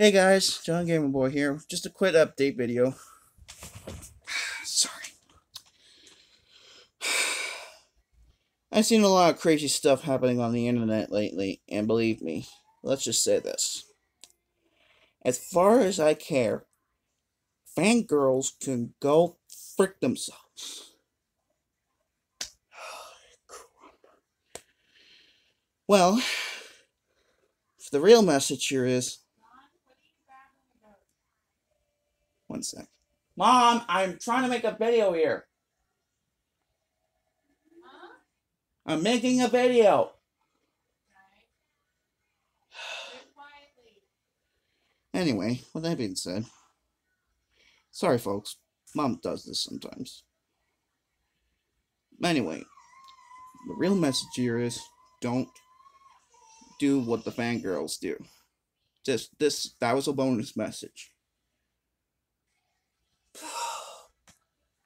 Hey guys, Jon Gamer Boy here. Just a quick update video. Sorry. I've seen a lot of crazy stuff happening on the internet lately, and believe me, let's just say this. As far as I care, fangirls can go frick themselves. Well, the real message here is One sec. Mom, I'm trying to make a video here. Huh? I'm making a video. Okay. Sit quietly. Anyway, with that being said, sorry folks, mom does this sometimes. Anyway, the real message here is don't do what the fangirls do. Just this, that was a bonus message.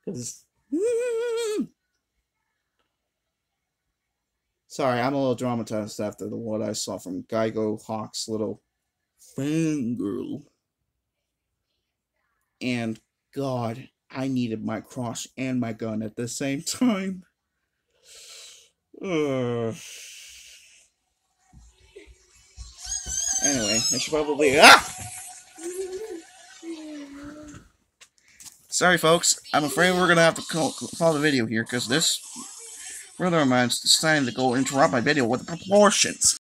Because. Sorry, I'm a little dramatized after the what I saw from Geigo Hawk's little fangirl. And God, I needed my cross and my gun at the same time. Ugh. Anyway, I should probably. Ah! Sorry, folks. I'm afraid we're gonna have to call, call the video here because this brother of mine's deciding to go interrupt my video with the proportions.